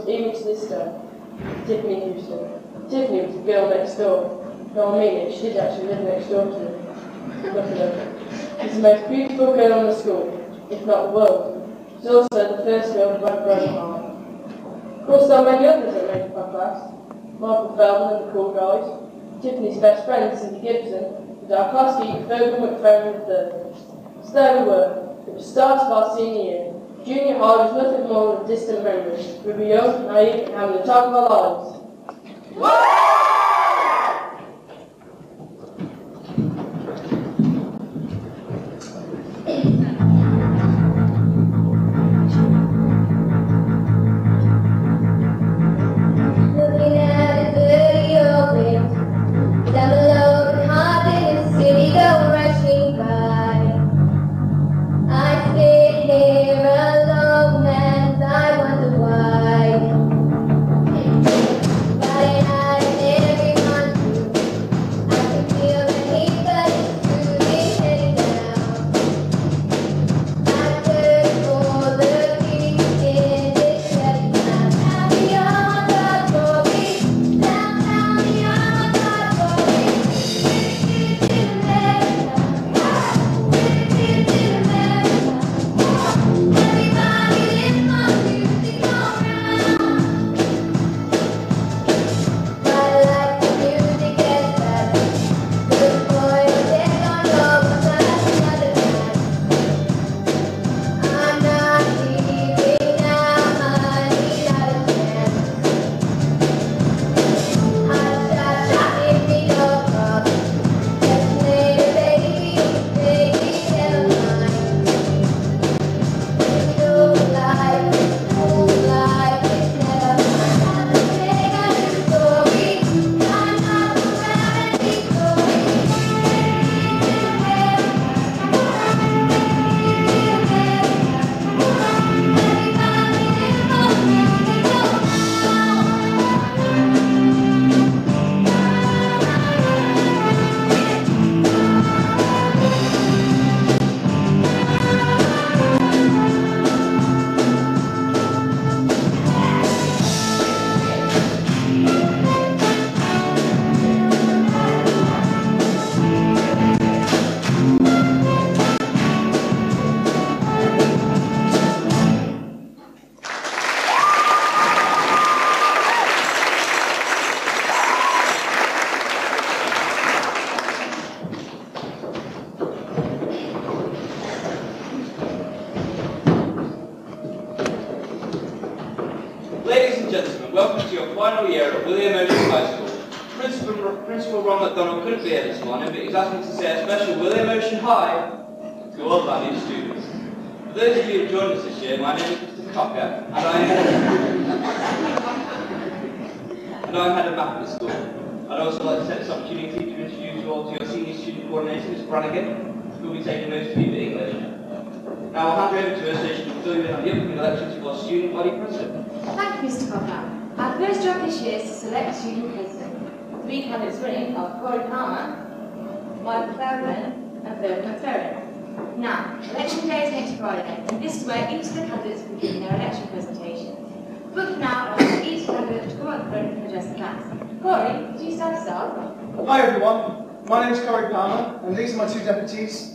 was Amy's sister, Tiffany Houston. Tiffany was the girl next door. No, I mean it, she did actually live next door to me. She's the most beautiful girl in the school, if not the world. She's also the first girl to have grown. Of course, there are many others that made my class. Martha Feldman and the cool guys. Tiffany's best friend, Cindy Gibson, and our class teacher, Fergus McFerrin III. So there we were. It was the start of our senior year. Junior Hall is listed among the distant members. Ruby Young, Naeem, and having the top of our lives.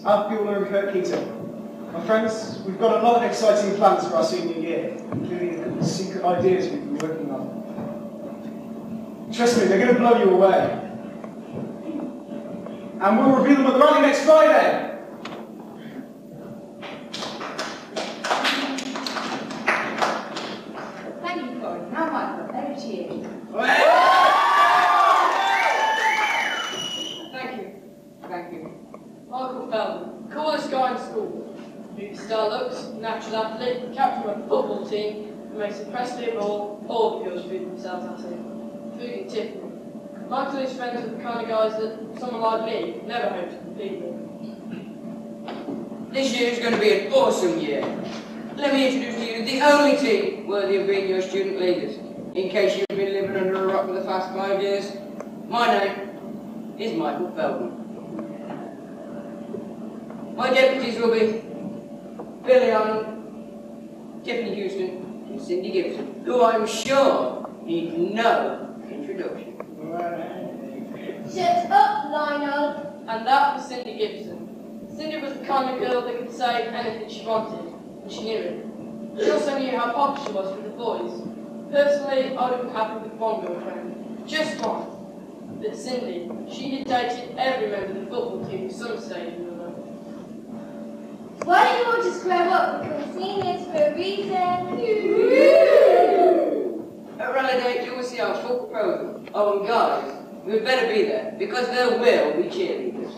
Bueller and Kurt Keaton. My friends, we've got a lot of exciting plans for our senior year, including the secret ideas we've been working on. Trust me, they're going to blow you away. And we'll reveal them at the rally next Friday. Thank you, Corey. Now, Michael, over to you. Thank you. Thank you. Michael Feldman, coolest guy in school. Movie star looks, natural athlete, captain of a football team, and makes impressively of all, all the girls feed themselves at him. Including Tiffany. Michael is friends with the kind of guys that someone like me never hoped to compete with. This year is going to be an awesome year. Let me introduce to you the only team worthy of being your student leaders. In case you've been living under a rock for the past five years, my name is Michael Feldman. My deputies will be Billy Arnold, Tiffany Houston, Cindy Gibson, who I'm sure need no introduction. Shut up, Lionel. And that was Cindy Gibson. Cindy was the kind of girl that could say anything she wanted, and she knew it. She also knew how popular she was with the boys. Personally, I would have been happy with one girlfriend, just one. But Cindy, she had dated every member of the football team at some stage. Why don't you all just grow up and become seniors for a reason? At rally day, you will see our full program. Oh, and guys, we'd better be there, because there will be cheerleaders.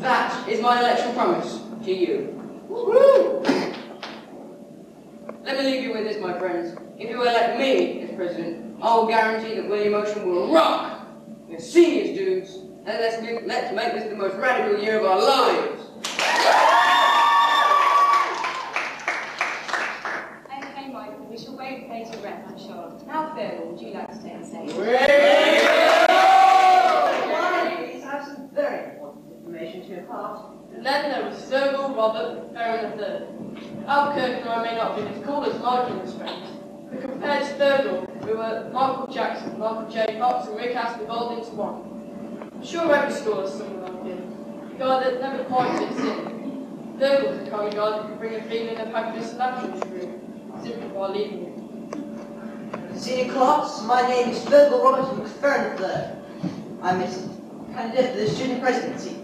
That is my election promise to you. Woo! Let me leave you with this, my friends. If you elect me as president, I'll guarantee that William Ocean will rock the seniors dudes, and let's, do, let's make this the most radical year of our lives. Okay, Michael, we shall wait for later rep, I'm sure. Now, Phil, would you like to take the stage? Please have some very important information to impart. And then there was Thurgood Robert Farron III. Albuquerque and I may not have been as cool as Michael and his friends, but compared to Thurgood, we were Michael Jackson, Michael J. Fox, and Rick Astley rolled into one. I'm sure every school has someone like him, a guy that never quite fits in. Thurgood's the kind of guy that can bring a feeling of happiness and laughter into the room, simply by leaving it. Senior class, my name is Fergal Robert McFerrin III. I'm a candidate for the student presidency.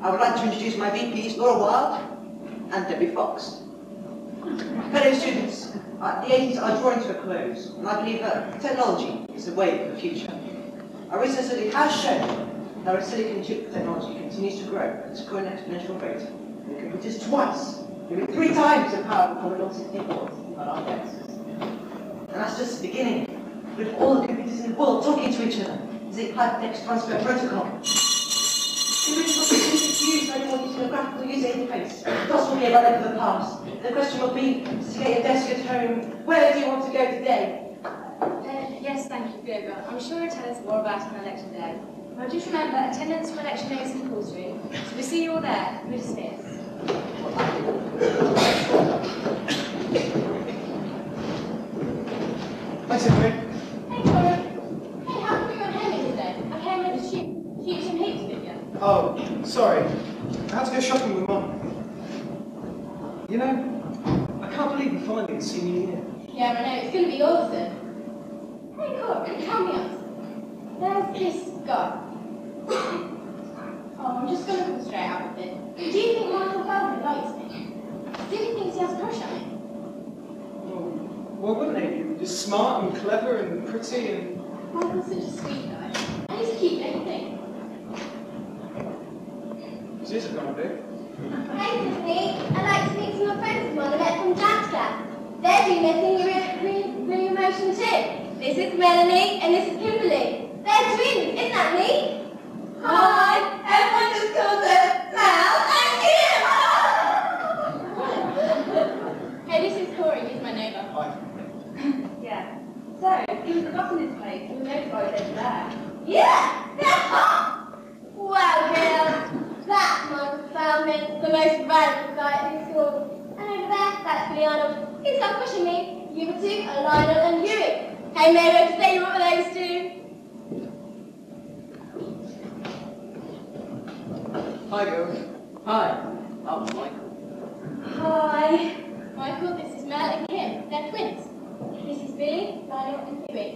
I would like to introduce my VPs, Laura Wild and Debbie Fox. Fellow students, uh, the 80s are drawing to a close, and I believe that technology is the way of the future. Our research study has shown that our silicon chip technology continues to grow at a current exponential rate. Can produce twice, maybe three times the power of common inputs on our desks. And that's just the beginning. With all the computers in the world talking to each other, it hypertext transfer protocol? The original computer to use when you want using a graphical user interface. DOS will be a relic of the past. The question will be, to get your desk at home, where do you want to go today? Uh, yes, thank you, Gerber. I'm sure you'll tell us more about it on election day. Now just remember, attendance for election day is compulsory, so we see you all there. We're dismissed. Hi, Tiffany. Hey, Corey. Hey, how come you're on Henry today? I came in to shoot, shoot some heaps with you. Oh, sorry. I had to go shopping with Mum. You know, I can't believe we're finally in senior year. Yeah, I know. It's going to be awesome. Hey, Corey, tell me. There's this guy. oh, I'm just going to come straight out with it. Do you think Michael Feldman likes me? Do you think he has a crush on me? Well, why wouldn't they? You're just smart and clever and pretty and... Michael's such a sweet guy. And he's cute, don't you think? Is this going to be? Hi, Tiffany. I'd like to meet some of my friends of mine I met from dance. They're doing their thing re- re- re- emotion too. This is Melanie and this is Kimberly. They're twins, isn't that neat? Hi, everyone just calls them Mel and Kim. Hey, this is Corey. He's my neighbour. Hi. Yeah. So, he was forgotten this place. We notified them there. Yeah, they're hot. Wow, girls. That's Michael Feldman, the most radical guy in school. And over there, that's Billy Arnold. He's not pushing me. You two are Lionel and Huey. Hey, maybe to say what were those two? Hi, girls. Hi. I'm Michael. Hi. Michael, this is Mel and Kim. They're twins. This is Billy, Lionel, and Huey.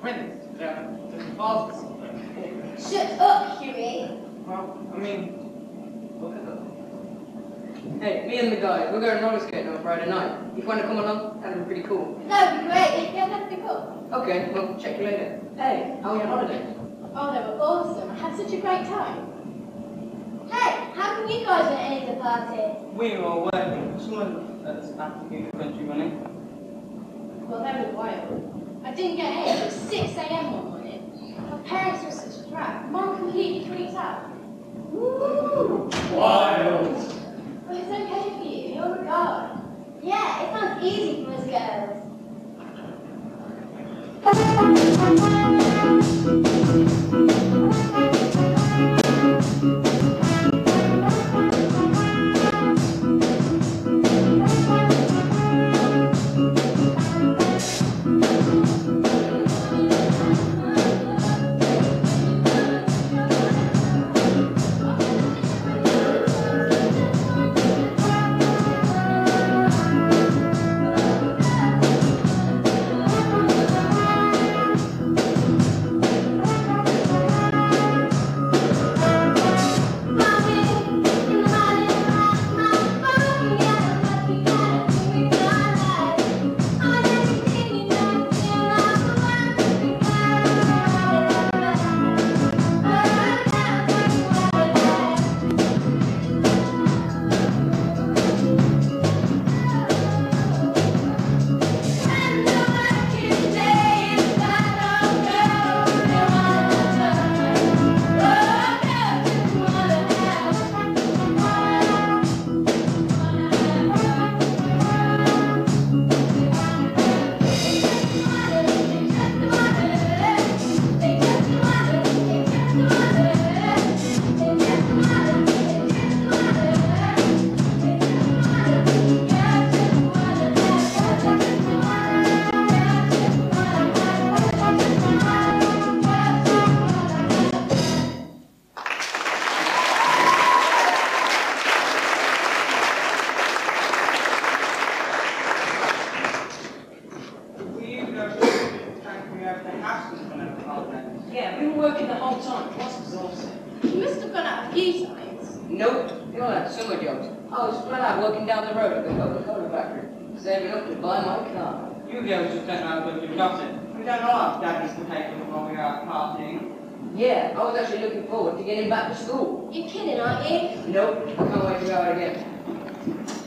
Twins. They're different fathers. Shut up, Huey. Well, I mean, look at them. Hey, me and the guys, we're going roller skating on Friday night. If you want to come along, that'd be pretty cool. That would be great. Yeah, that'd be cool. Okay, well, check you later. Hey, how are your holidays? Oh, they were awesome. I had such a great time. Hey, how come you guys weren't at any of the party? We were all working. Someone at the Stafford country running. Well, they were wild. I didn't get in until 6 a.m. one morning. My parents were such a brat. Mom completely freaked out. Woo! Wild. Well, it's okay for you. You're a guy. Yeah, it sounds easy for us girls. We don't all to take them while we are out partying. Yeah, I was actually looking forward to getting back to school. You're kidding, aren't you? Nope, I can't wait to go out again.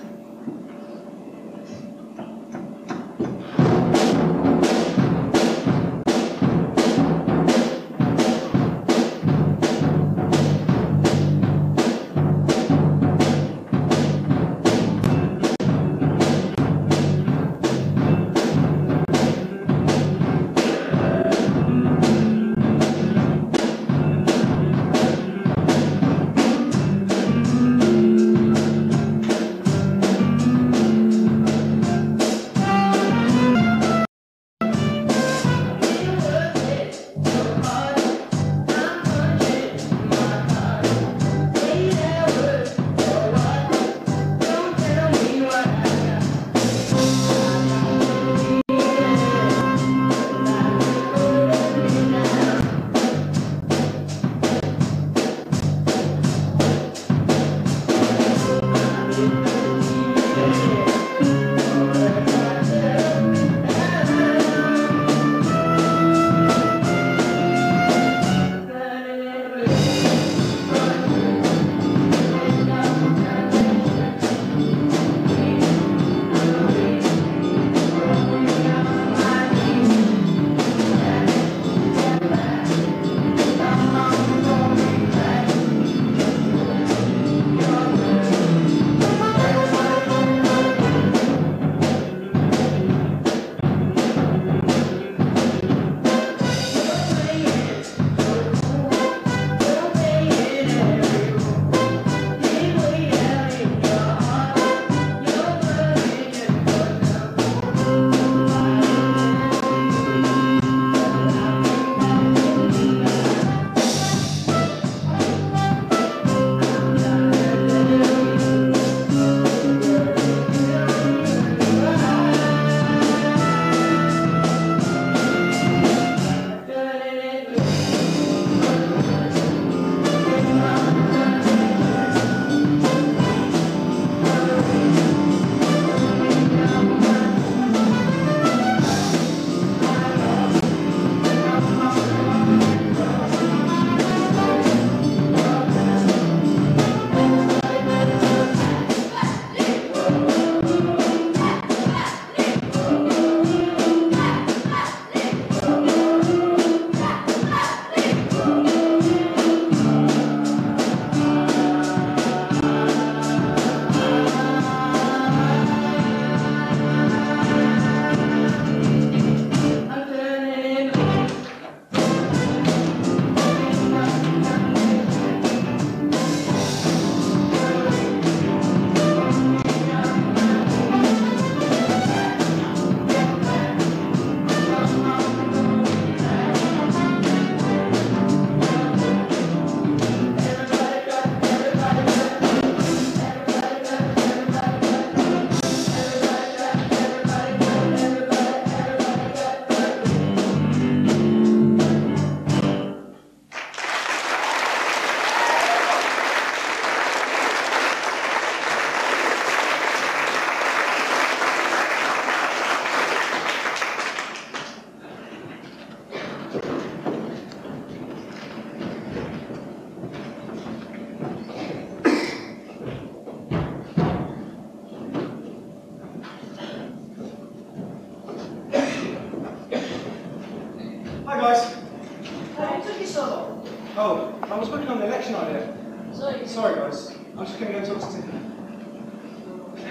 Working on the election idea. Sorry. Sorry, guys. I'm just going to go talk to Tim.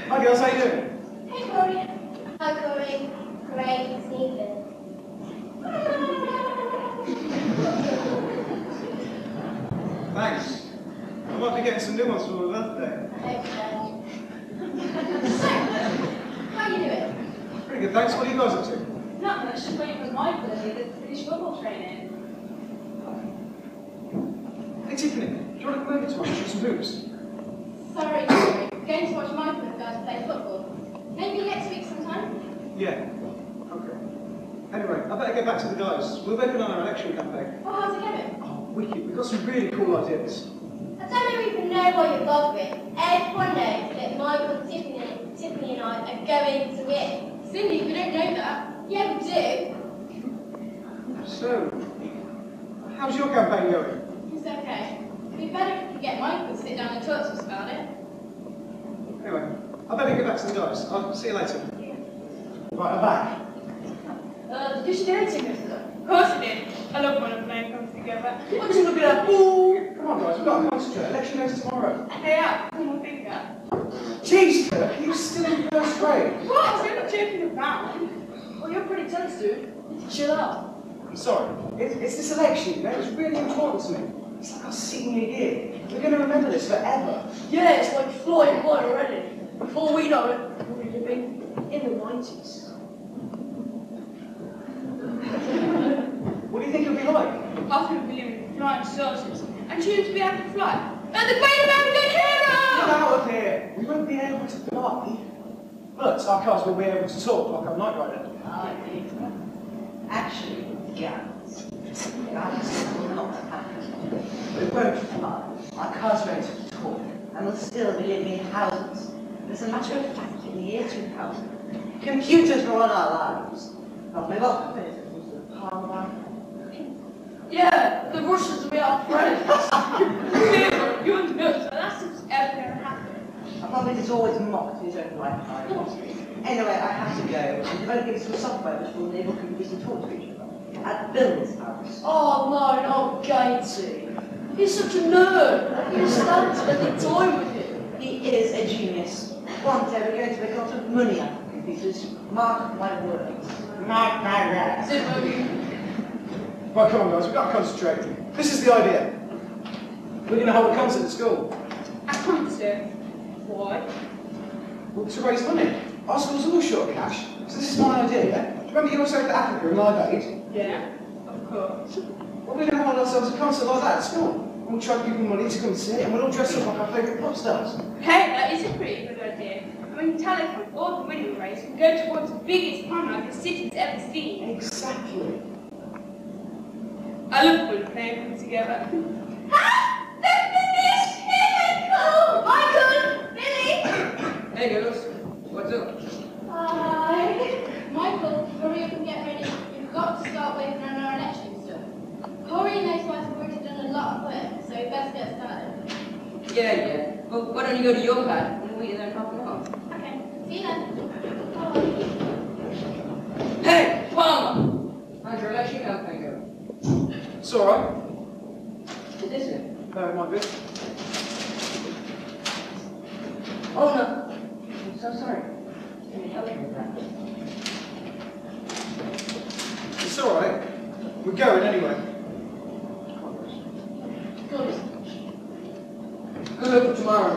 Hi, girls. How you doing? Hey, Corey. Hi, Corey. Great, Stephen. Thanks. I might be getting some new ones for my birthday. Thanks, Dad. So, how you doing? Pretty good, thanks. What are you guys up to? Not much, just waiting for Michael to do the British football training. Hey, Tiffany, do you want to come over to us and shoot some hoops? Sorry, Corey. Going to watch Michael and the guys play football. Maybe next week sometime? Yeah. Okay. Anyway, I better get back to the guys. We're working on our election campaign. Oh, how's it going? Oh, wicked. We've got some really cool ideas. I don't even know what you're bothering. Everyone knows that Michael, Tiffany, Tiffany and I are going to win. Cindy, we don't know that. Yeah, we do. So, how's your campaign going? It's okay. We better get Michael to sit down and talk to us about it. Anyway, I better get back to the guys. I'll see you later. Right, I'm back. Uh, did you do anything, mister? Of course I did. I love when a plan comes together. What did you look at? Come on, guys, we've got to concentrate. Election day's tomorrow. Hey, up. Pull my finger. Jeez, Kirk, you're still in first grade. What? We're not joking around. Well, you're pretty tense, dude. Chill out. I'm sorry. It, it's this election, you know? It's really important to me. It's like our senior year. We're going to remember this forever. Yeah, it's like flying blind already. Before we know it, we'll be living in the 90s. What do you think it'll be like? After we live in flying saucers and choose to be able to fly. And the great American hero! Get out of here! We won't be able to fly. But our cars will be able to talk like our Knight Rider. Ah, Actually, guns. Guns will not happen. We won't fly. Our cars won't talk. And we'll still be living in houses. As a matter of fact, in the year 2000, computers will run our lives. Not mobile companies, it was of our hand. Yeah, the Russians will be our friends. you know, so that's what's ever gonna happen. Our public is always mocked in his own lifetime. Anyway, I have to go. I'm developing some software which will enable computers to talk to each other. At Bill's house. Oh no, not Gatesy. He's such a nerd. You stand spending time with him. He is a genius. One day we're going to make a lot of money out of computers. Mark my words. Mark my words. Zimmer, Right, come on, guys, we've got to concentrate. This is the idea. We're going to hold a concert at school. I come to. Why? Well, to raise money. Our school's all short of cash, so this is my idea, yeah? Remember you also went to Africa and Live Aid? Yeah, of course. Well, we're going to hold ourselves a concert like that at school. And we'll try to give people money to come and see it, and we'll all dress up like our favourite pop stars. Hey, that is a pretty good idea. I mean, telephone, all the winning race can go towards the biggest promenade the city's ever seen. Exactly. I look forward to playing them together. Ha! They're finished! Cool! Michael! Billy! Hey girls, what's up? Hi. Michael, hurry up and get ready. We've got to start working on our election stuff. Corey and those guys have already done a lot of work, so we best get started. Yeah, yeah. Well, why don't you go to your pad and we'll be there in half an hour? Okay, see you then. Bye. Hey, Palmer! How's your election campaign going? It's all right. It? No, it might be. Oh no. I'm so sorry. Can you help me with that? It's all right. We're going anyway. Good. Good luck for tomorrow.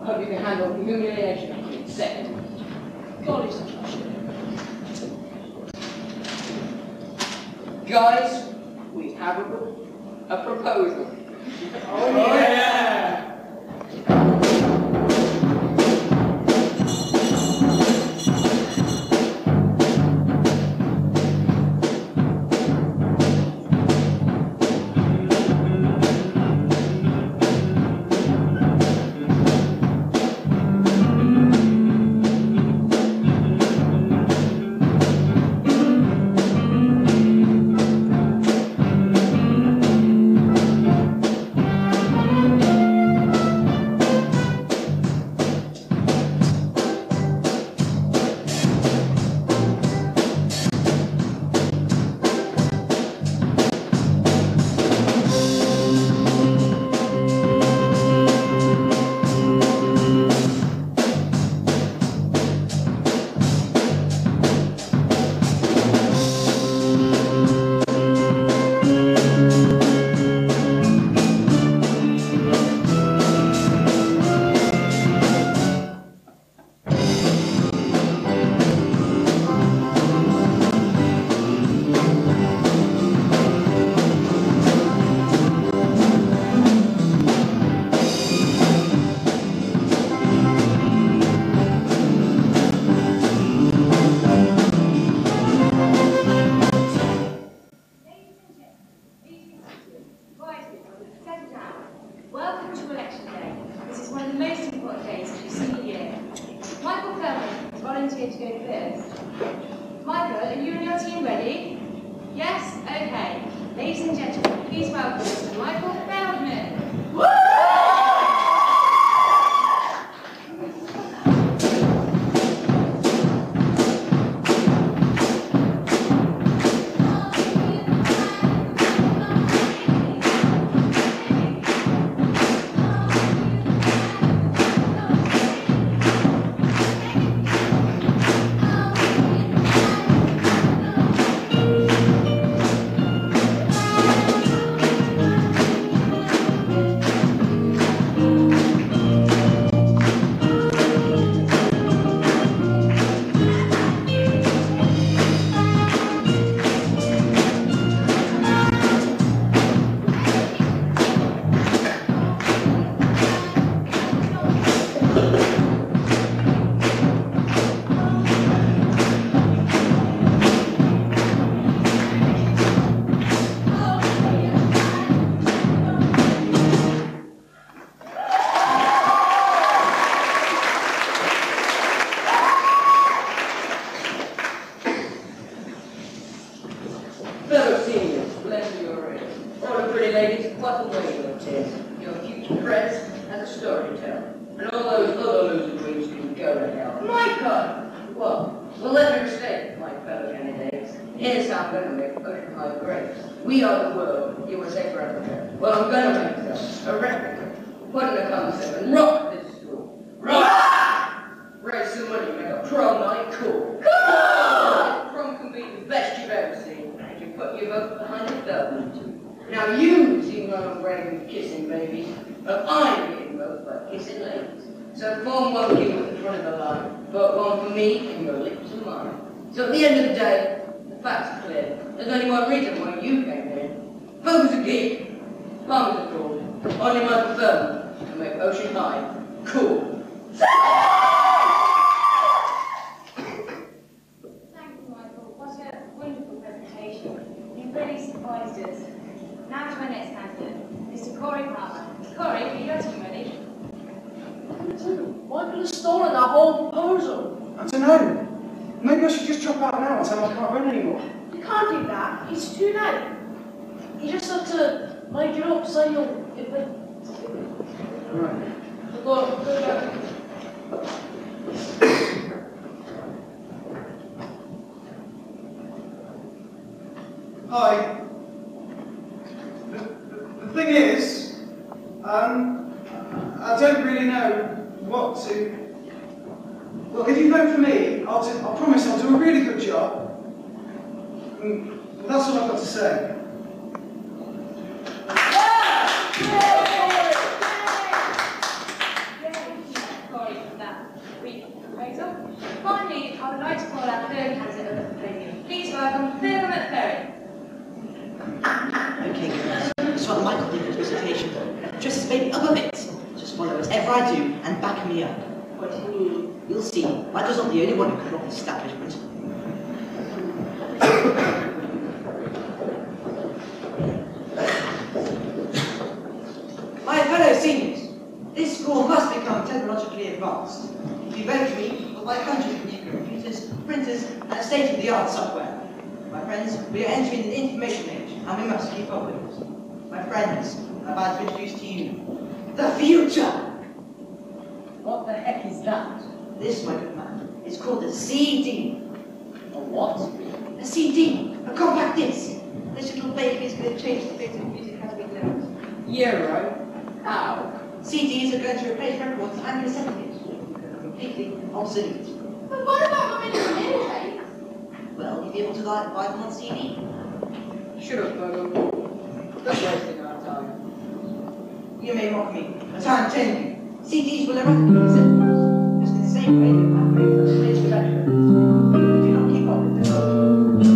I hope you can handle the humiliation being second. Such a. Guys, we have a, a proposal. Oh, yeah! Too. Now you seem run brave with kissing babies, but I'm getting votes by kissing ladies. So form one queue at the front of the line, but one for me and your lips and mine. So at the end of the day, the facts are clear. There's only one reason why you came here. Vote as a geek, are cool, only my preferment to make Ocean High cool. Thank you, Michael. What a wonderful presentation. You've really surprised us. Now to our next candidate, Mr. Corey Palmer. Corey, are you ready? ready? Michael has stolen our whole proposal. I don't know. Maybe I should just drop out now and tell him I can't run anymore. You can't do that. It's too late. You just have to make it up, say you'll... If it, Right. go, go back. Hi. Thing is, um, I don't really know what to. Look, if you vote for me, I'll, I promise I'll do a really good job. Mm, that's all I've got to say. Corey, for that brief proposal. Finally, I would like to call our third candidate of the podium. Please welcome Phil McFerrin. Okay, guys. That's what Michael did in his presentation. Just as up a bit. Just follow whatever I do and back me up. What do you mean? You'll see. Michael's not the only one who could rock the establishment. My fellow seniors, this school must become technologically advanced. If you vote for me, we'll buy hundreds of new computers, printers, and state-of-the-art software. My friends, we are entering the information age, and we must keep up with it. My friends, about to introduce to you the future. What the heck is that? This, my good man, is called a CD. A what? A CD, a compact disc. This little baby is going to change the face of music as we know it. Euro? How? CDs are going to replace records and cassettes. Completely obsolete. But what about my little minute Well, you'll be able to buy them on CD. Shut up, Bobo. Stop wasting our time. You may mock me, but I'm telling you, CDs will erratically accept just in the same way that operators are slaves to veterans. Do not keep up with the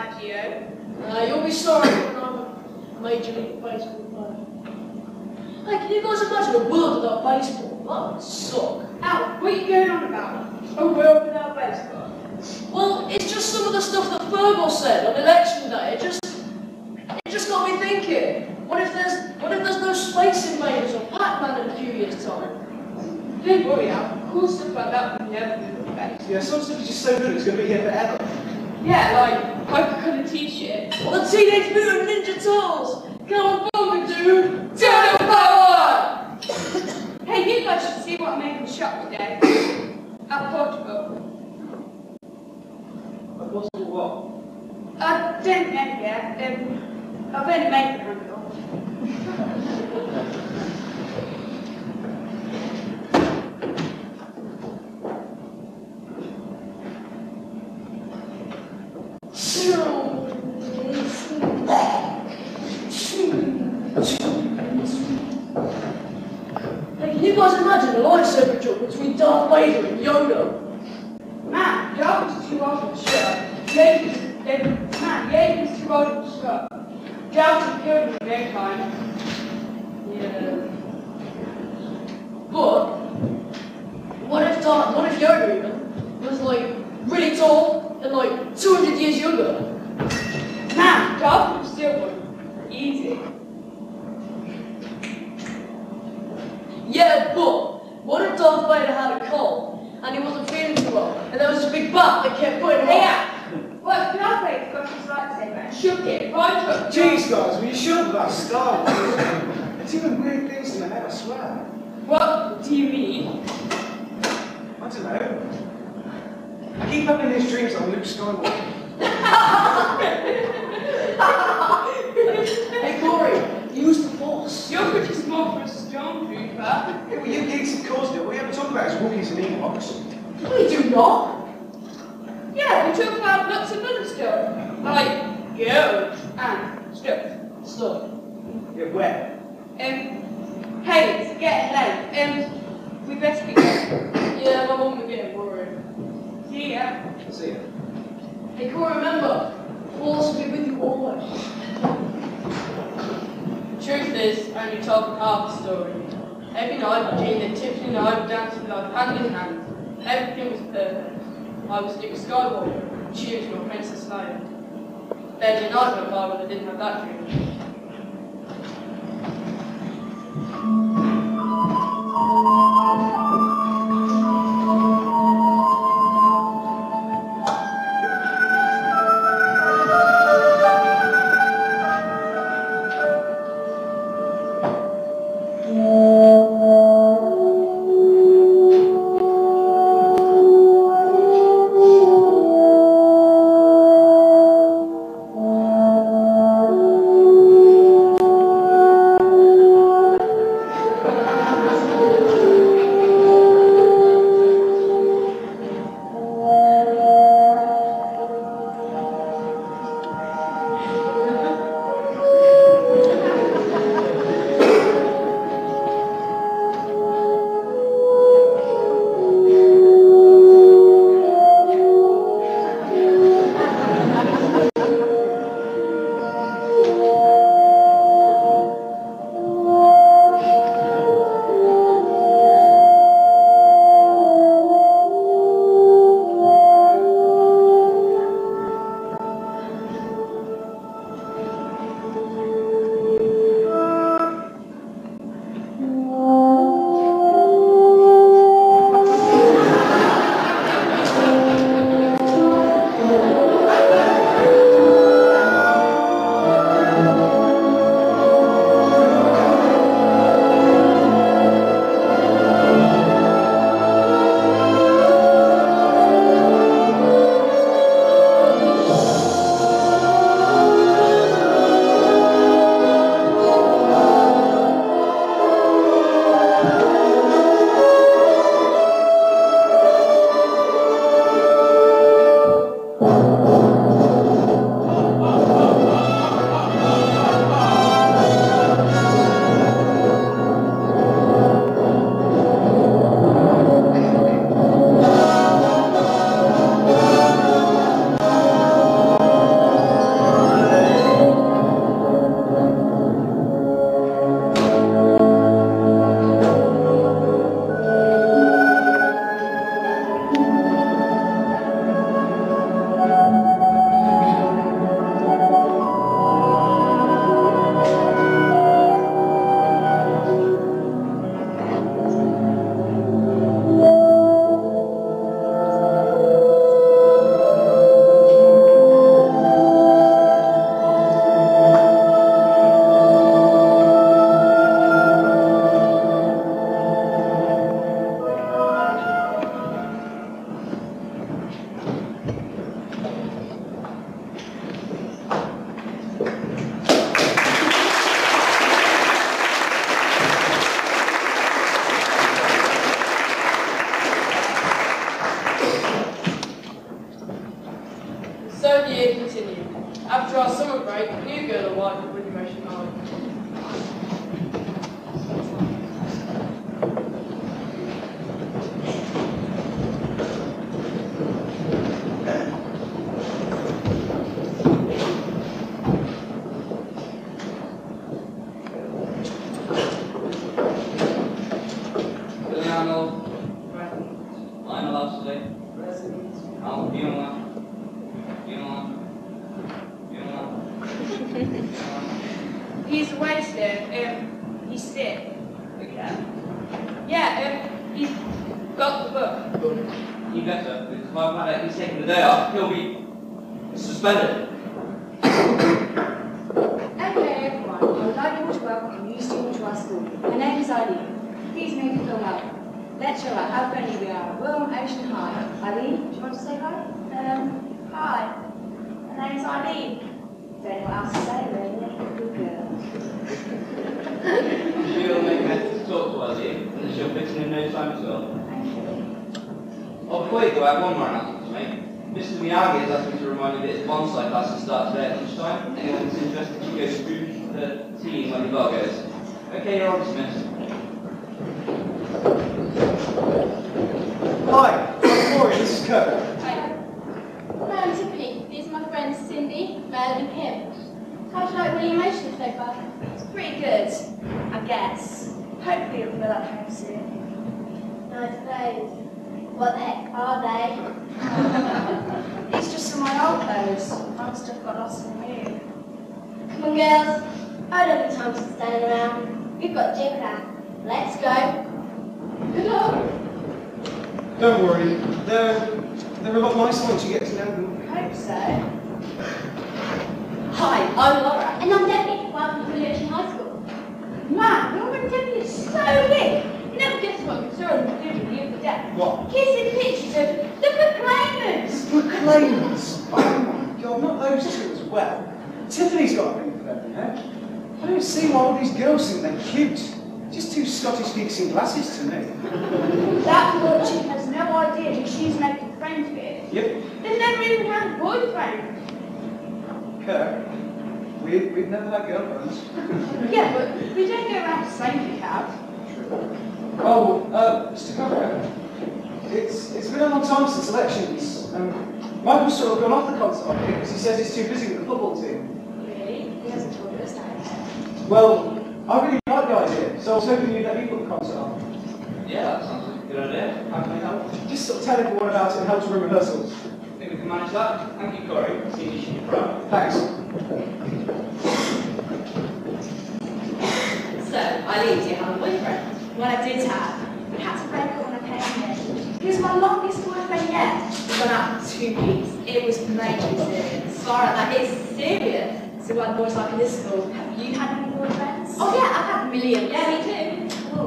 Akio. Uh, you'll be sorry when I'm a Major League Baseball player. Hey, can you guys imagine a world without baseball? That would suck. Al, what are you going on about? A world without baseball? Well, it's just some of the stuff that Fergal said on election day. It just, it just got me thinking. What if there's, what if there's no space invaders or Pac-Man in a few years' time? Don't worry, Al. Cool stuff like that would never be the case. Yeah, some stuff is just so good it's going to be here forever. Yeah, like I couldn't teach it. The Teenage Mutant Ninja Turtles! Come on, dude! Turtle power! hey, you guys should see what I'm making shop today. A portable. A portable what? I didn't end yet. Um, I've only made it handle. Got here. Come on, girls. I don't have time to stand around. We've got gym class. Let's go. Luck. Don't worry, they're, they're a lot nicer once you get to know them. Hope so. Hi, I'm Laura. And I'm Debbie. Welcome to William High School. Man, Laura and Debbie is so lit. You never guess what I'm sure I'm doing with you for death. What? Kissing pictures of the proclaimers. Proclaimers! Not those two as well. Tiffany's got a thing for them, you know? I don't see why all these girls think they're cute. Just two Scottish geeks in glasses to me. That poor chick has no idea who she's making friends with. Yep, They've never even had a boyfriend. Kurt. We, we've never had girlfriends. Yeah, but we don't go around saying we have. Oh, uh, Mr. Cocker. It's, it's been a long time since elections. Um, Michael's sort of gone off the concert on it because he says he's too busy with the football team. Really? He hasn't told us that. Well, I really like the idea, so I was hoping you'd let me put the concert on. Yeah, that sounds like a good idea. How can I help? Just sort of tell everyone about it and help to run rehearsals. I Think we can manage that? Thank you, Corey. See you should be proud. Thanks. So, I do you have a boyfriend? Well, I did have. We had to break up when I came He was my longest boyfriend yet. We went out for two weeks. It was major serious. Alright, that is serious. So what boys like in this school? Have you had any boyfriends? Oh yeah, I've had a million. Yeah, me too. Oh.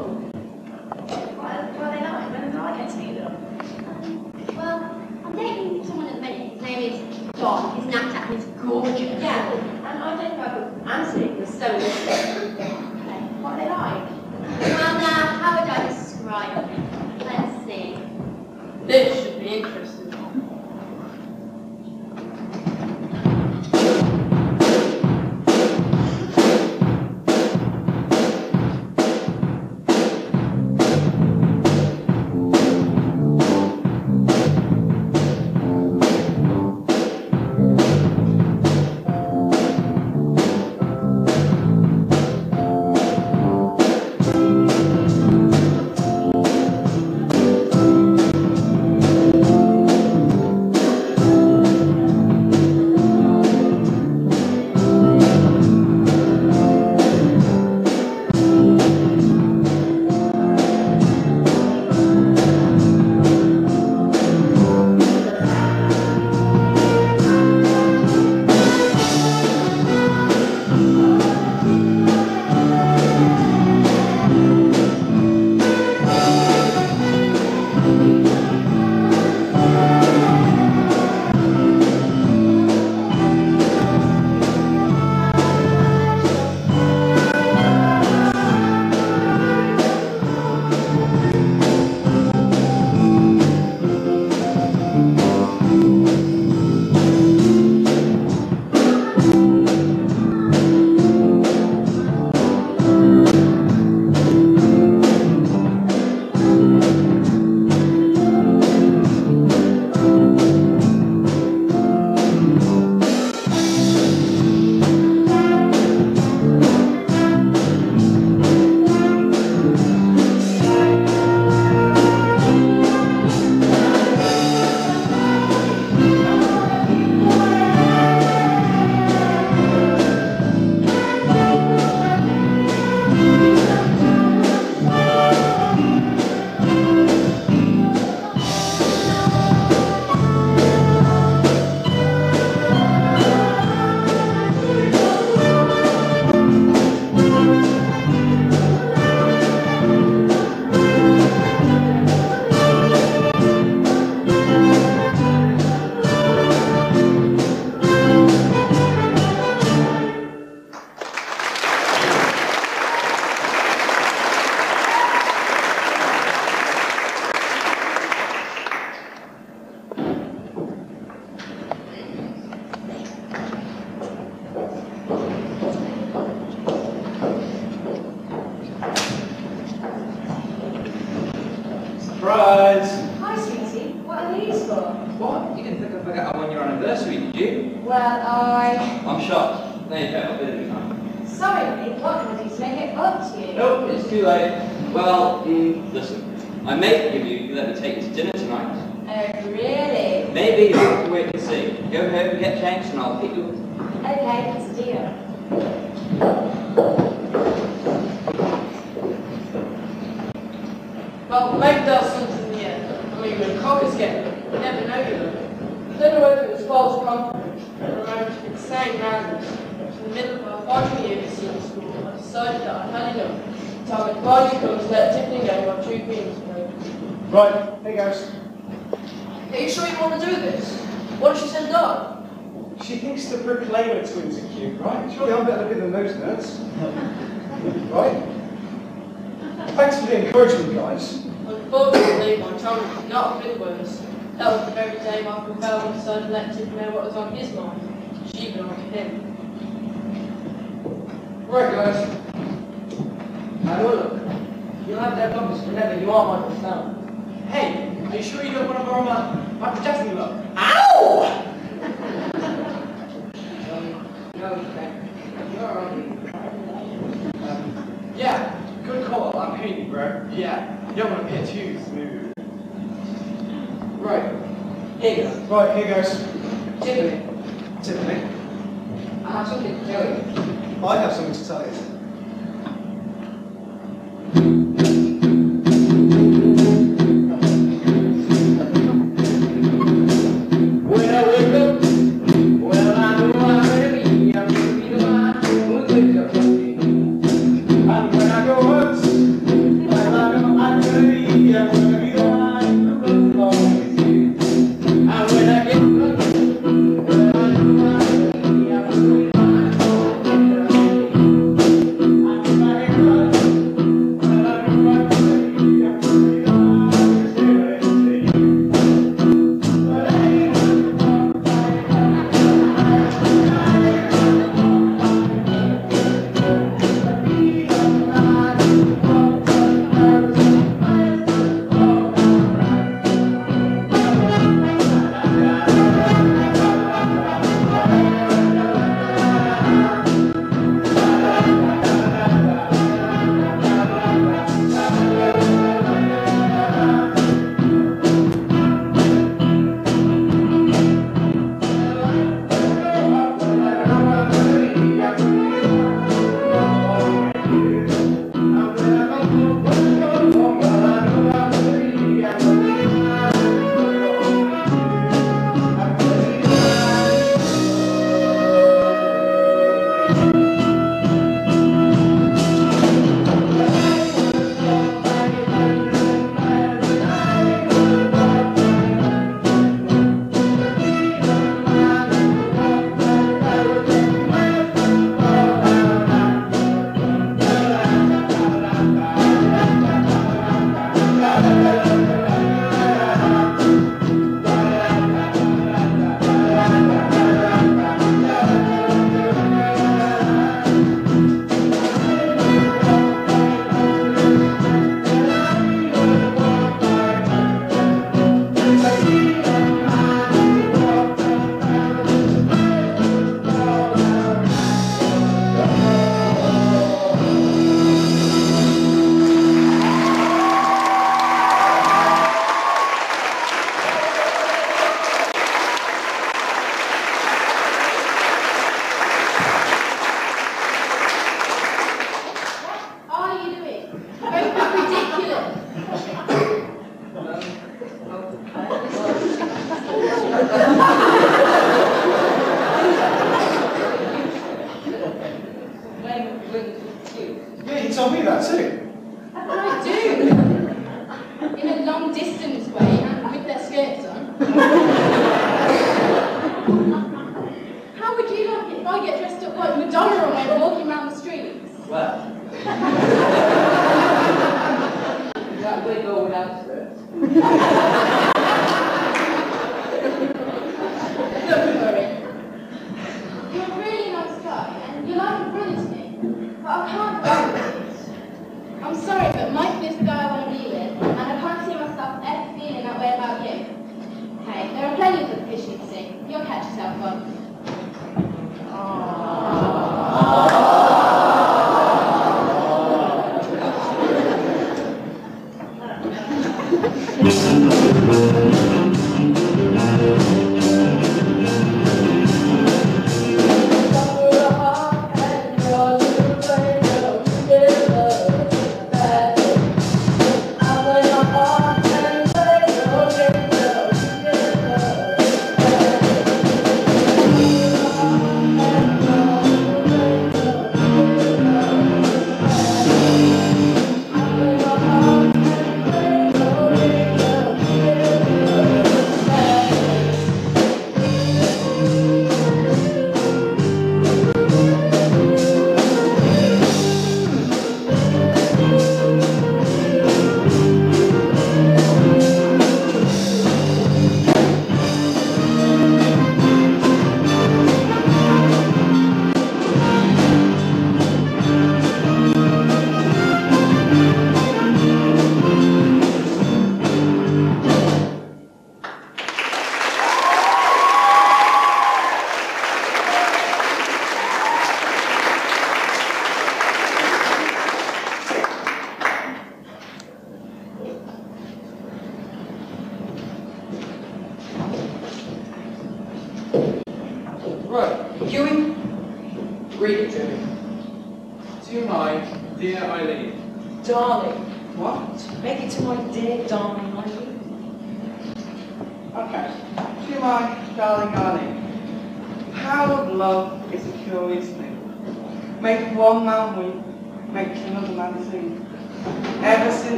What, what are they like? When did I get to meet them? Well, I'm dating someone at the minute. His name is John. He's napped at. He's gorgeous. Yeah, and I don't know. Anthony was so lovely. Okay, what are they like? Well, now, how would I describe him? Let's see. This should be interesting.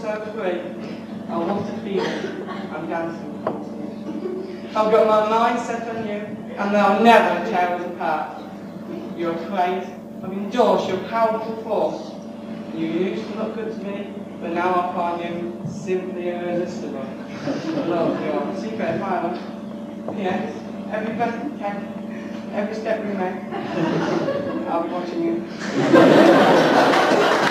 don't. I want to feel it. I'm dancing. I've got my mind set on you, and they'll never tear us apart. You're afraid. I've endorsed your powerful force. You used to look good to me, but now I find you simply irresistible. Love your secret admirer. Yes, every breath you take, every step you make, I'll be watching you.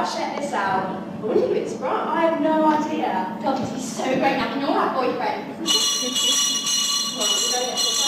God, check this out. What do you Ooh, it's bright. I have no idea. God, this is so great. I can all have boyfriends. well,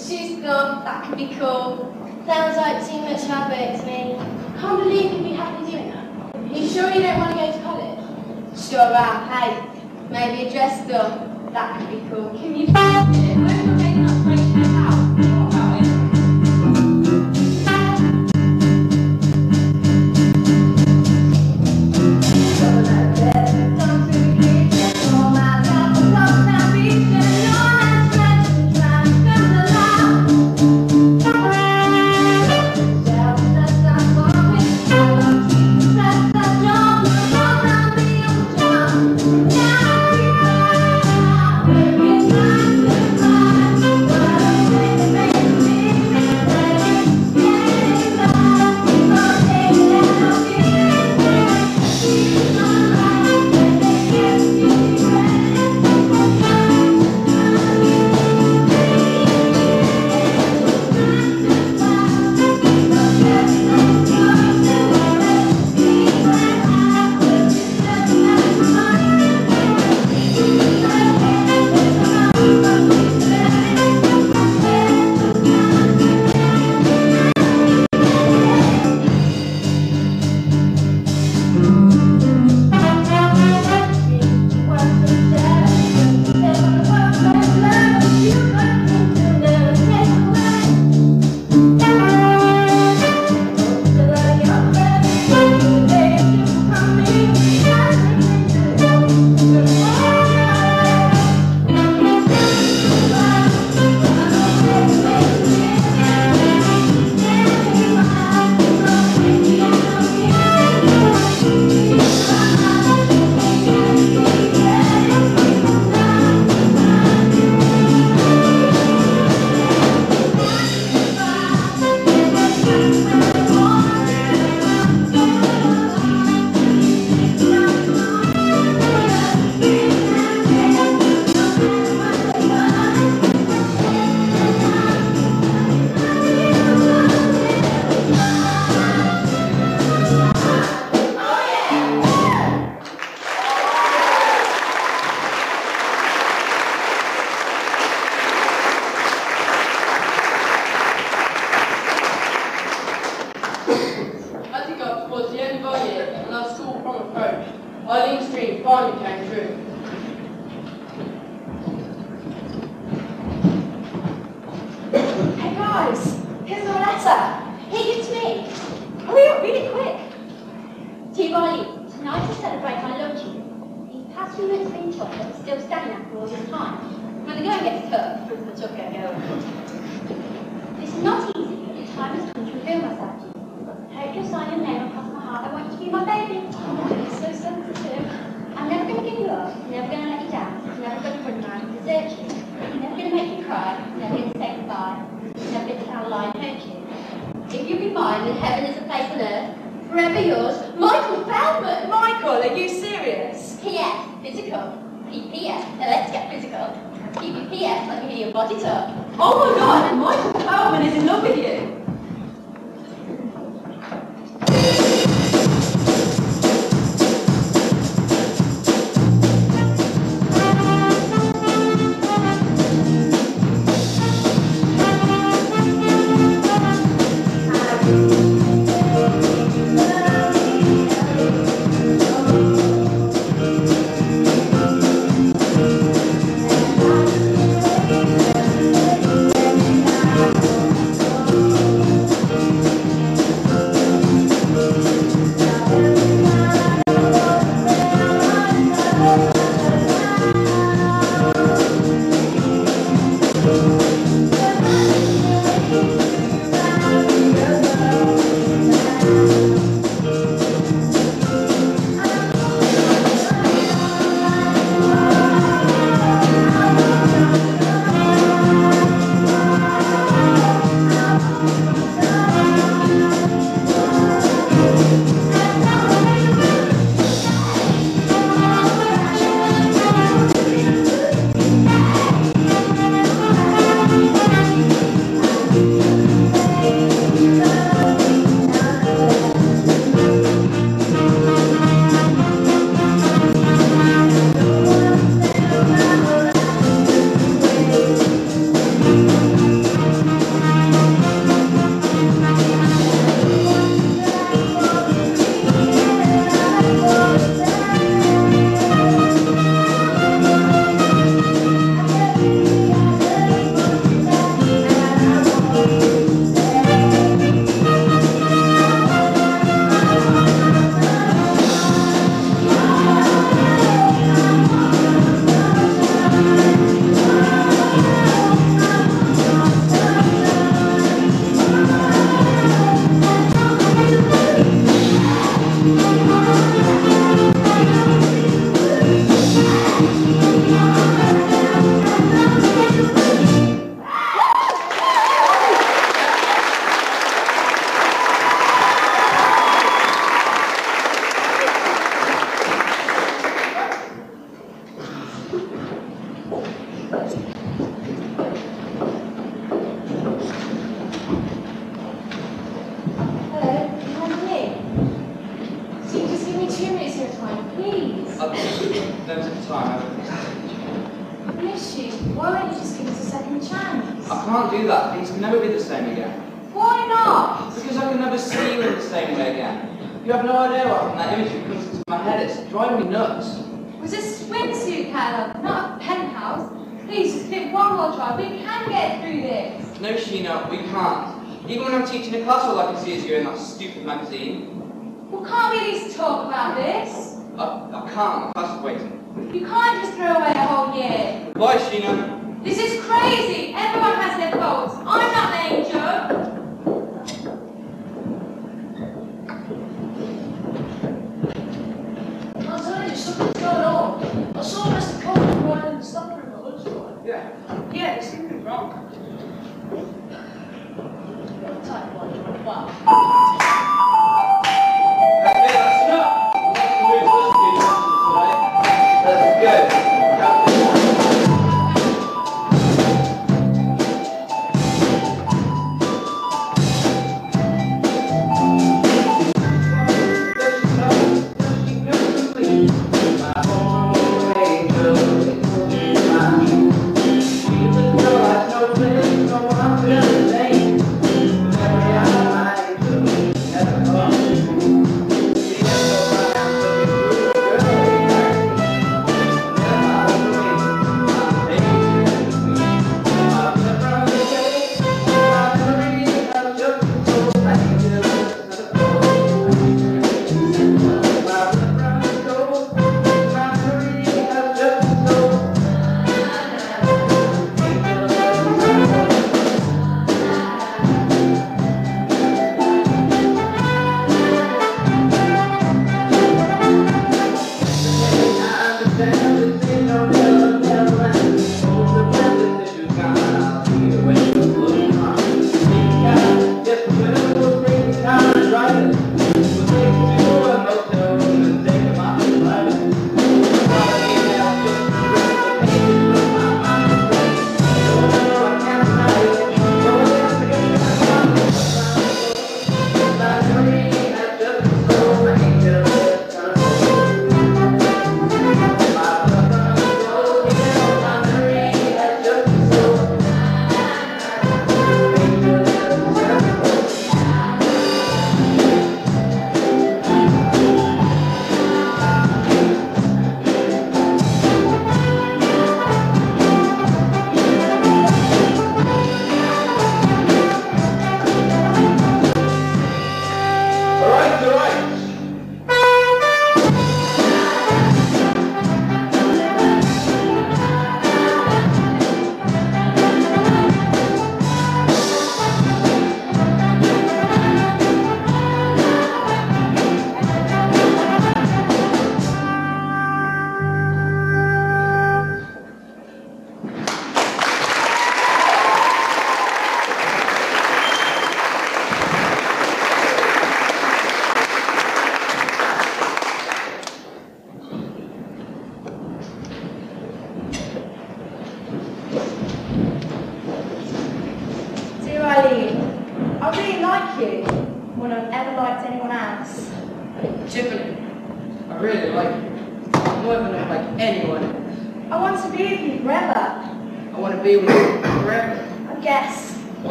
Suzanne, that could be cool. Sounds like too much hard to me. Can't believe you'd be happy doing that. Are you sure you don't want to go to college? Sure am. Hey, maybe a dress store. That could be cool. Can you...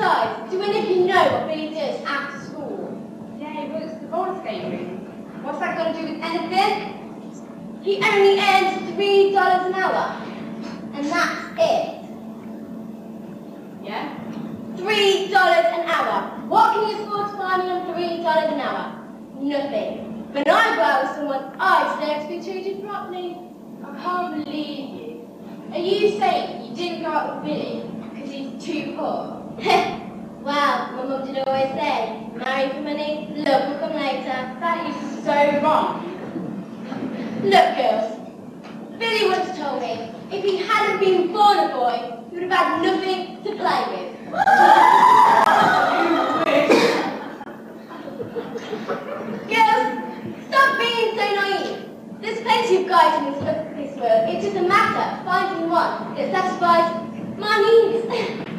Besides, do any of you know what Billy does after school? Yeah, he works the roller skating rink. What's that got to do with anything? He only earns three dollars an hour, and that's it. Yeah? Three dollars an hour. What can you afford to buy me on three dollars an hour? Nothing. When I out with someone, I deserve to be treated properly. I can't believe you. Are you saying you didn't go out with Billy because he's too poor? well, my mum did always say, marry for money, love will come later. That is so wrong. Look, girls, Billy once told me if he hadn't been born a boy, he would have had nothing to play with. Girls, stop being so naive. There's plenty of guys in this, this world. It's just a matter of finding one that satisfies my needs.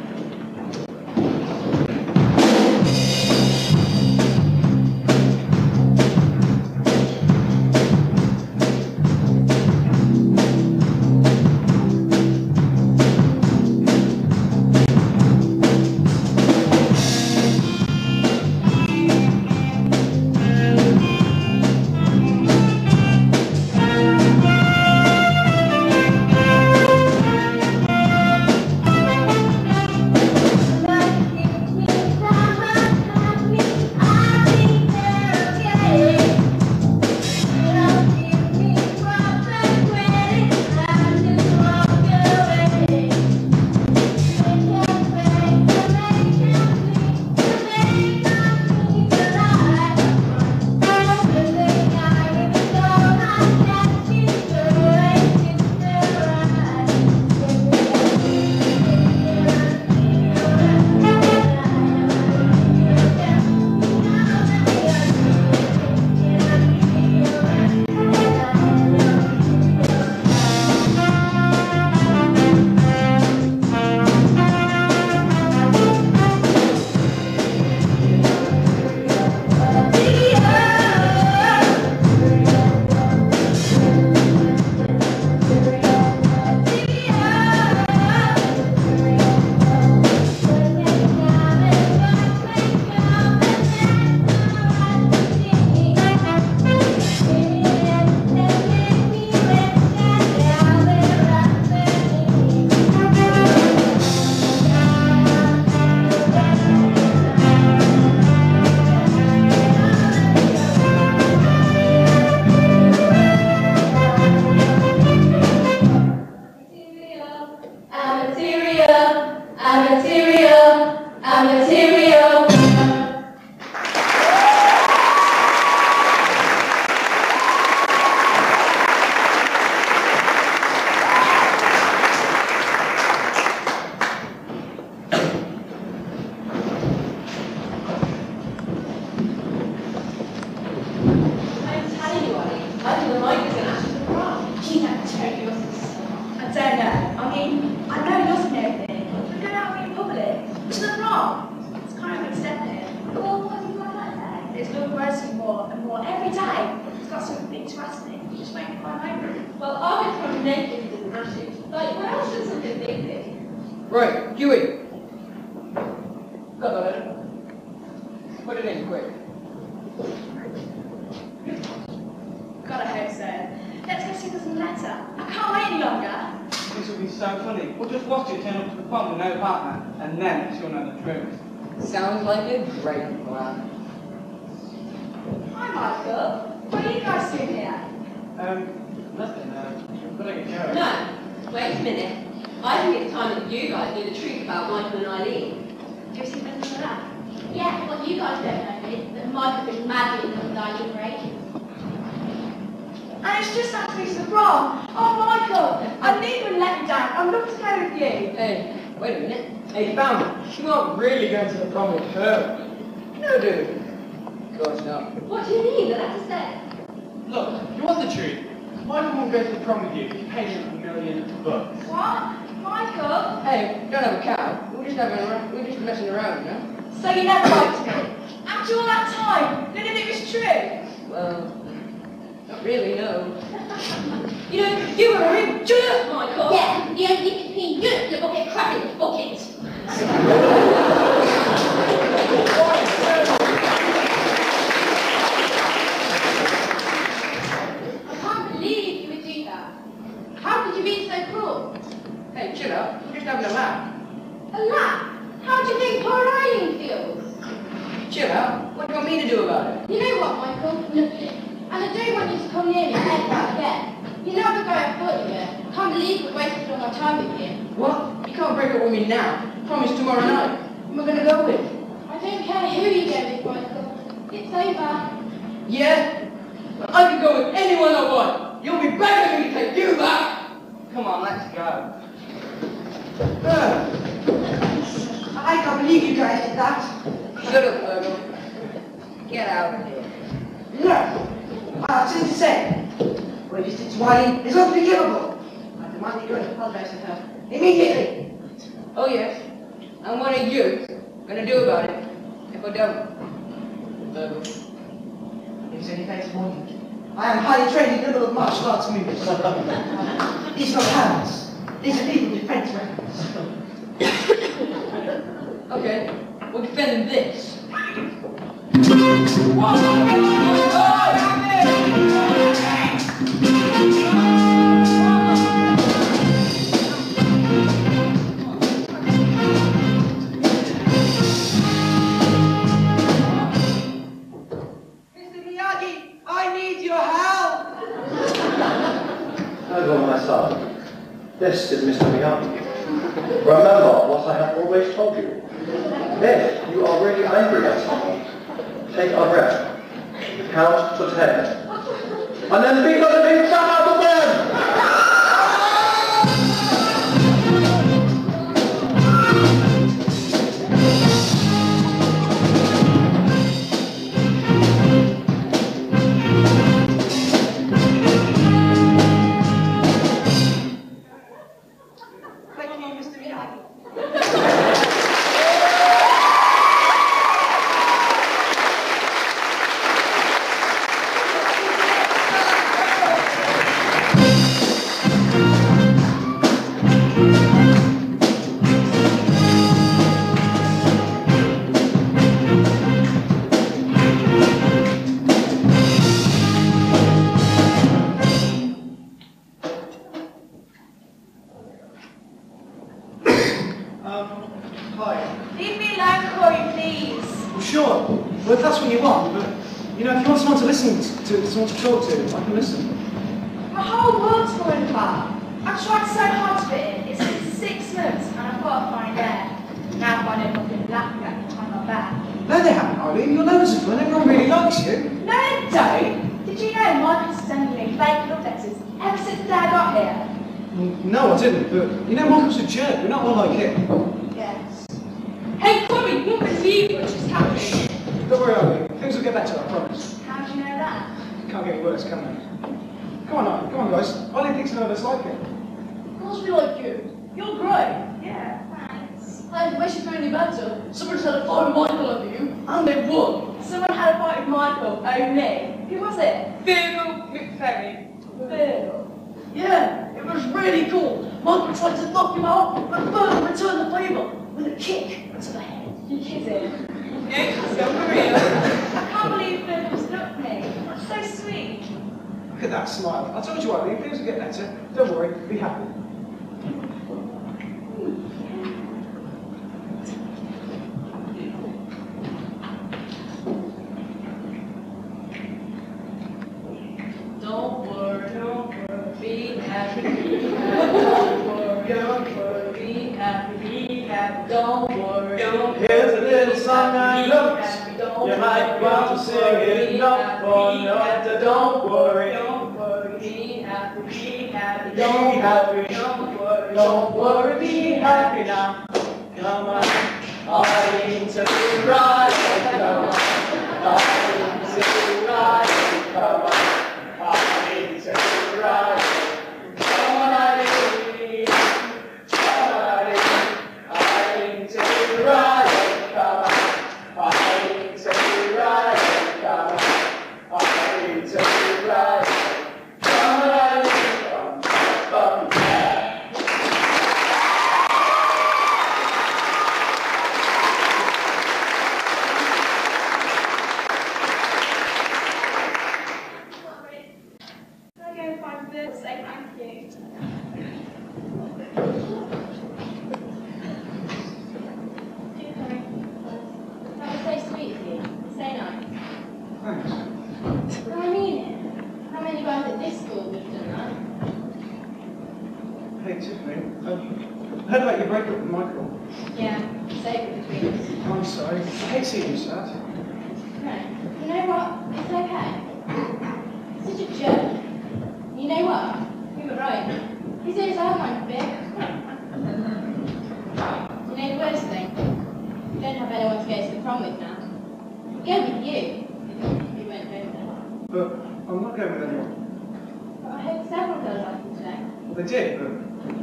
your own, no? So you never liked me? After all that time, none of it was true? Well, not really, no. you know, you were a real jerk, Michael. Yeah, the only thing between you and the bucket cracking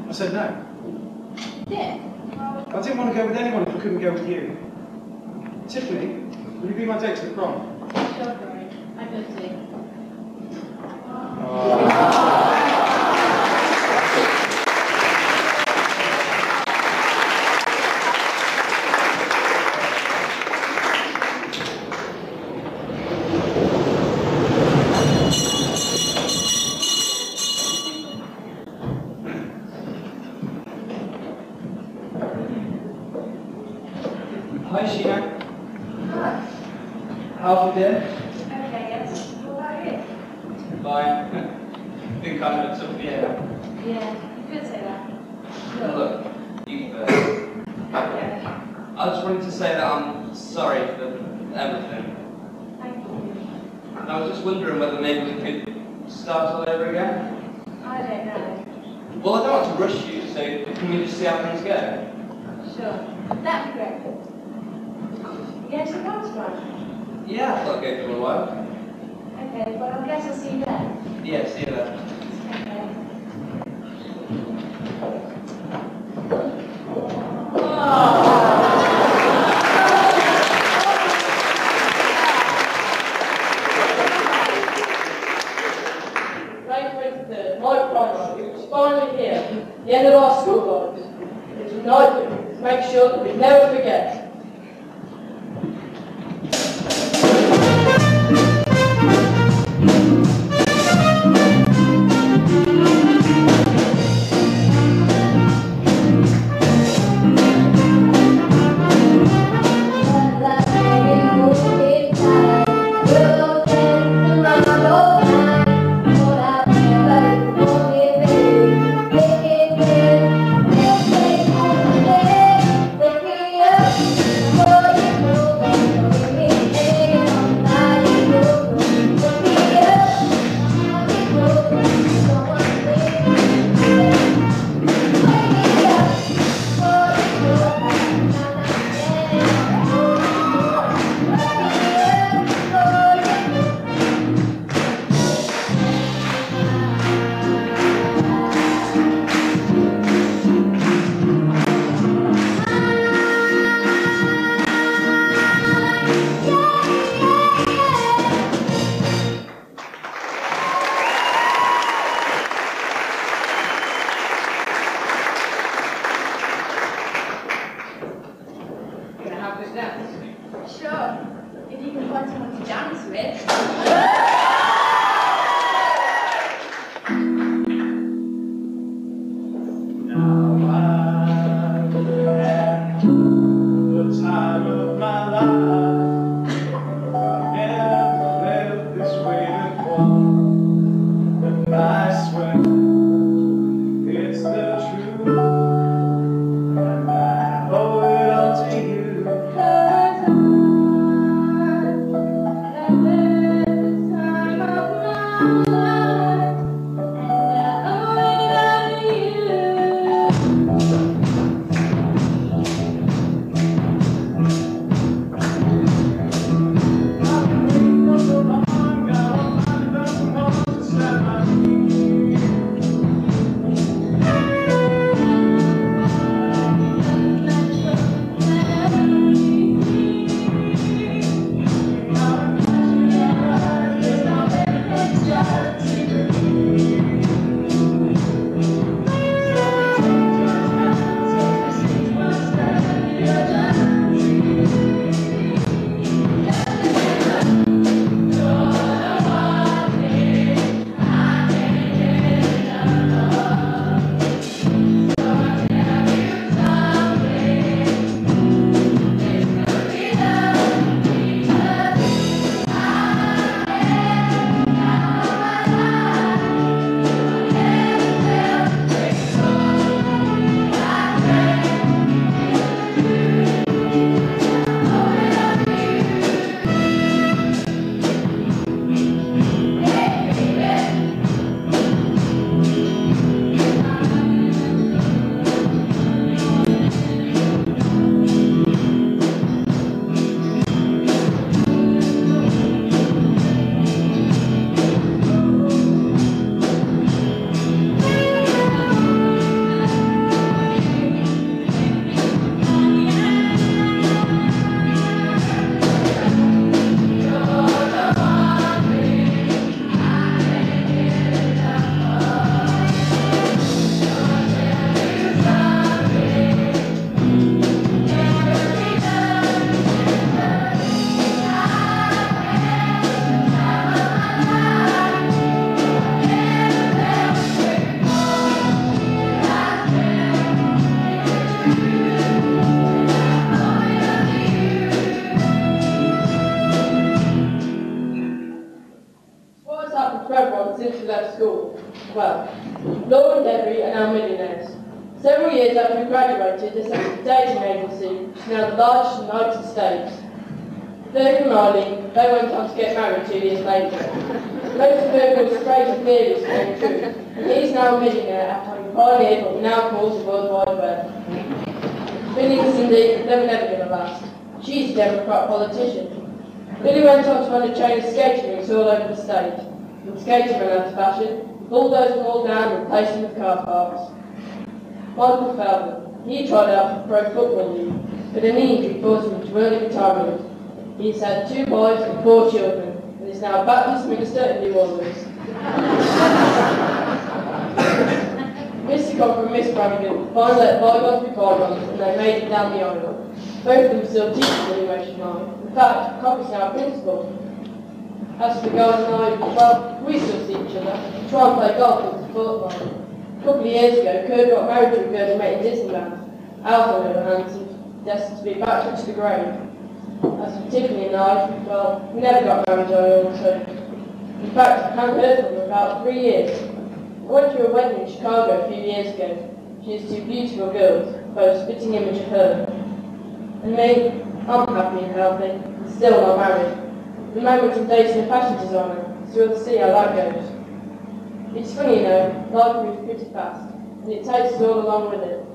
I said no. Yeah. I didn't want to go with anyone if I couldn't go with you. Tiffany, will you be my date to the prom? Sure, I'm going to. For Football League, but an injury forced him to early retirement. He's had two wives and four children, and is now a Baptist minister in New Orleans. Mr. Copper and Miss Brannigan finally let bygones be bygones, and they made it down the aisle. Both of them still teach at the Innovation Line. In fact, Copper's now a principal. As for the guys and I, well, we still see each other. Try and play golf with the fortnight. A couple of years ago, Kurt got married to a girl he met in Disneyland. Other hand, destined to be bachelor to the grave. As Tiffany and I, well, we never got married early so... In fact, I haven't heard from her about three years. I went to a wedding in Chicago a few years ago. She has two beautiful girls, both spitting image of her. And me, I'm happy and healthy, and still not married. The moment I'm dating a fashion designer, so we'll see how that goes. It's funny, you know, life moves pretty fast, and it takes us all along with it.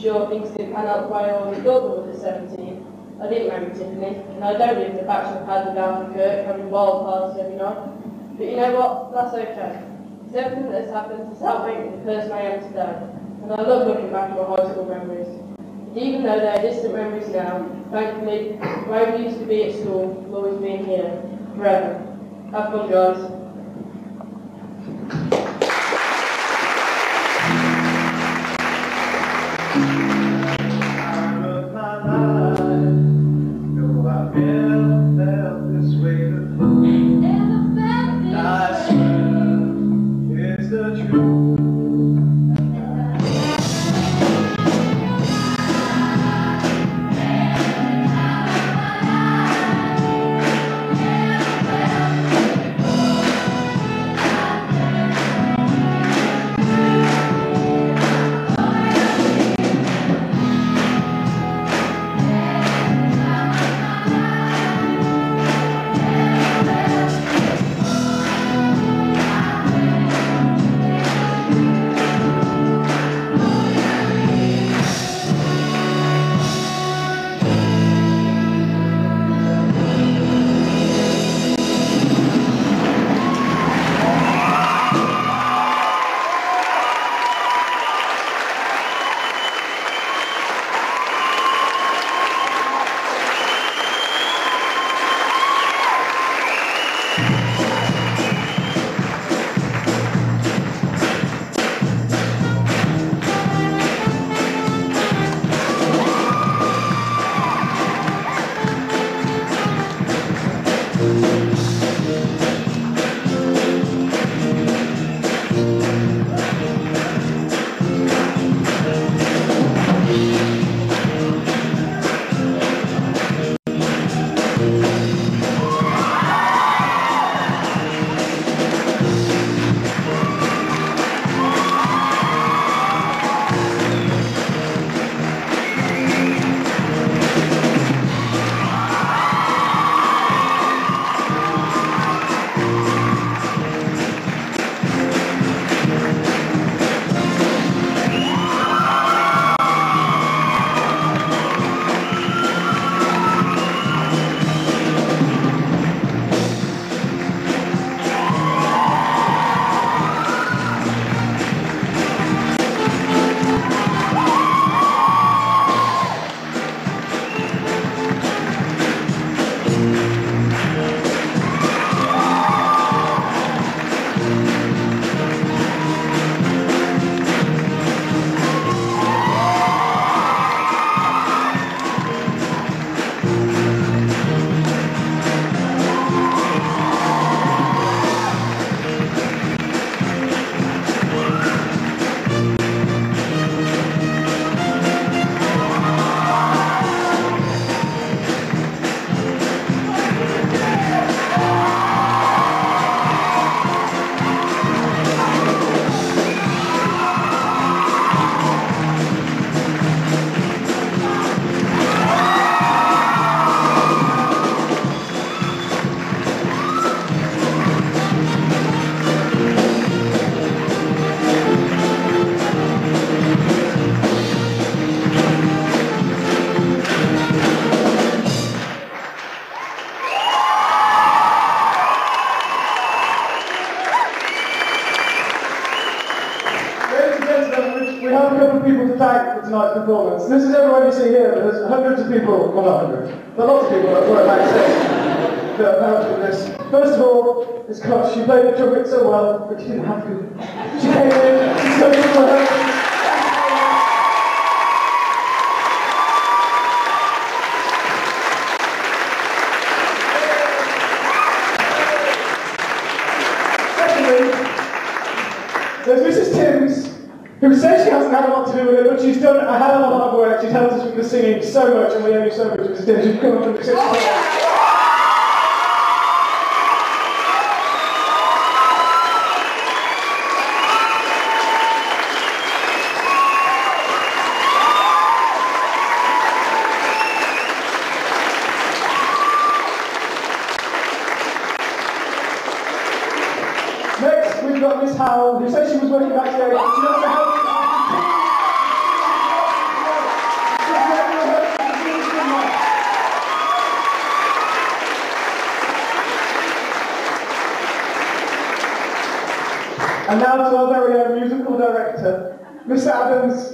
Sure, things didn't pan out the way I always thought they would at 17. I didn't marry Tiffany, and I don't live in the bachelor pad with Alf and Kirk having wild parties every night. But you know what? That's okay. 'Cause everything that's happened has helped make me the person I am today. And I love looking back at my high school memories. And even though they're distant memories now, thankfully, where we used to be at school will always be here, forever. Have fun, guys. she's done a hell of a lot of work. She's helped us with the singing so much, and we owe you so much, Mrs. Dibbs. Come up from the Adams